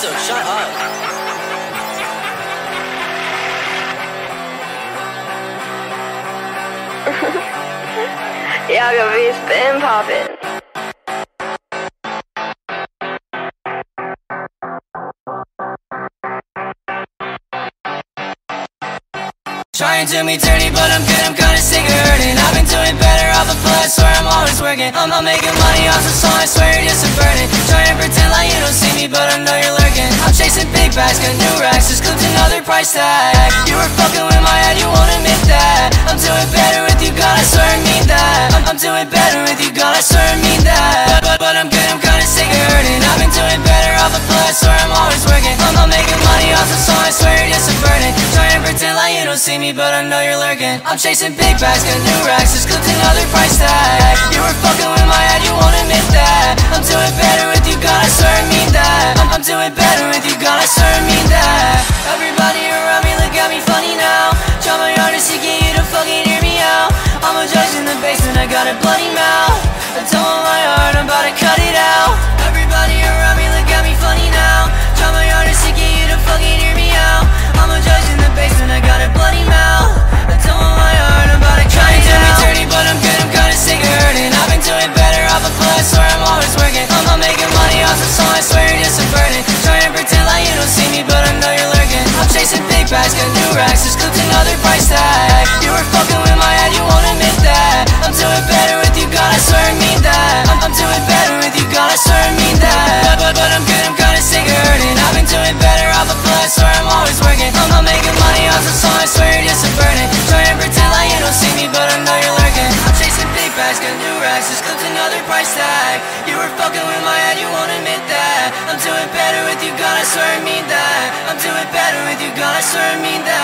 Lizzo, shut up. Y'all gonna be spin poppin'. Trying to be dirty, but I'm good, I'm kinda sick of hurting I've been doing better off the plus, swear I'm always working. I'm not making money off the song, I swear you're just a burden. Trying to pretend like you don't see me, but bags, got new racks, just clipped another price tag. You were fucking with my head, you won't admit that. I'm doing better with you, God, I swear I mean that. I'm, I'm doing better with you, God, I swear I mean that. But, but, but I'm good, I'm kinda sick of hurting. I've been doing better off the plus, swear I'm always working. I'm not making money off the song, I swear you're just a burden. Trying to pretend like you don't see me, but I know you're lurking. I'm chasing big bags, got new racks, just clipped another price tag. You were fucking with my head, you won't admit that. I'm doing better with you, God, I swear I mean that. I'm, I'm doing better with you, God, I swear I mean that. Everybody around me look at me funny now. Try my hardest to get you to fucking hear me out. I'm a judge in the basement, I got a bloody mouth. I don't want my heart, I'm about to cut it out. Everybody around me look at me funny now. Try my hardest to get you to fucking hear me out. I'm a judge in the basement, I got a bloody mouth. I don't want my heart, I'm about to cut it out me dirty, but I'm good, I'm kinda sick of hurting. I've been doing better off a plus, swear I'm always working. I'm not making money off the song, I swear you're just a burden racks, just clipped another price tag. You were fucking with my head, you won't admit that. I'm doing better with you, God, I swear I mean that. I'm, I'm doing better with you, God, I swear I mean that. But, but, but I'm good, I'm kinda sick of hurting. I've been doing better off a plus, swear I'm always working. I'm not making money off the song, I swear you're just a burden. Trying to pretend like you don't see me, but I know you're lurking. I'm chasing big bags, got new racks, just clipped another price tag. You were fucking with my head, you won't admit that. I'm doing better with you, God, I swear I mean that. I'm doing better with you, God, I swear I mean that